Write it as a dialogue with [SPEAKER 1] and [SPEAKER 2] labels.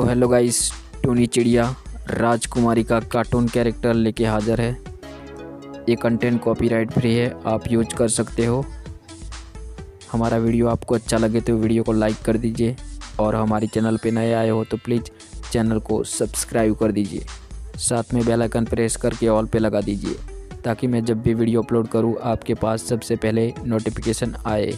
[SPEAKER 1] तो hello guys Tony चिड़िया राजकुमारी का कार्टून कैरेक्टर लेके हाज़िर है। ये कंटेंट कॉपीराइट फ्री है, आप यूज़ कर सकते हो। हमारा वीडियो आपको अच्छा लगे तो वीडियो को लाइक कर दीजिए और हमारे चैनल पे नए आए हो तो प्लीज़ चैनल को सब्सक्राइब कर दीजिए। साथ में बेल आइकन प्रेस करके ऑल पे लगा दीजिए ताकि मैं जब भी वीडियो अपलोड करूँ, आपके पास सबसे पहले नोटिफिकेशन आए।